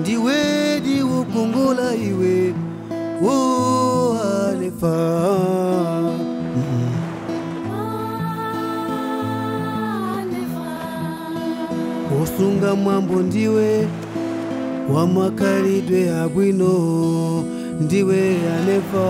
ndiwe ndiwokongola iwe. Wo anifaa osunga mwambo ndiwe wamakalidwe abwino ndiwe anefa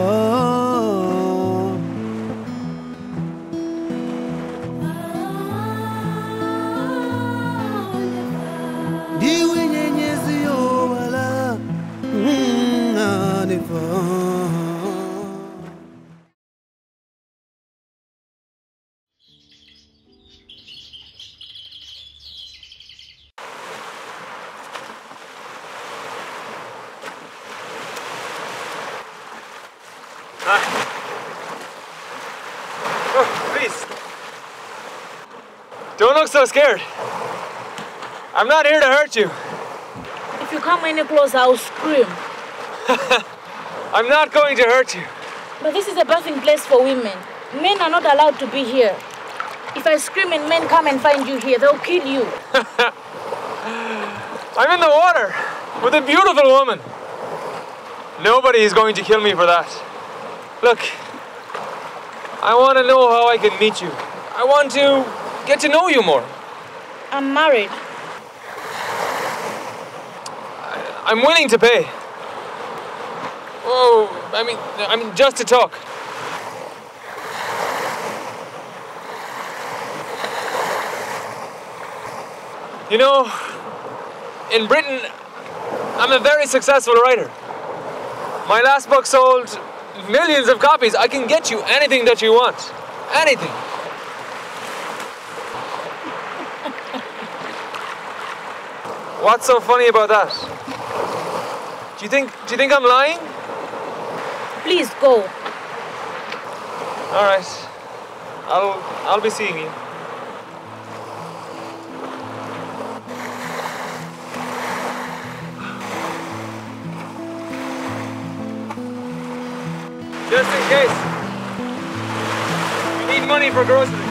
Oh, please. Don't look so scared. I'm not here to hurt you. If you come any closer, I'll scream. I'm not going to hurt you. But this is a birthing place for women. Men are not allowed to be here. If I scream and men come and find you here, they'll kill you. I'm in the water with a beautiful woman. Nobody is going to kill me for that. Look, I want to know how I can meet you. I want to get to know you more. I'm married. I'm willing to pay. Oh, I mean, I mean, just to talk. You know, in Britain, I'm a very successful writer. My last book sold millions of copies. I can get you anything that you want. Anything. What's so funny about that? Do you think do you think I'm lying? Please go. All right. I'll I'll be seeing you. Just in case. You need money for groceries.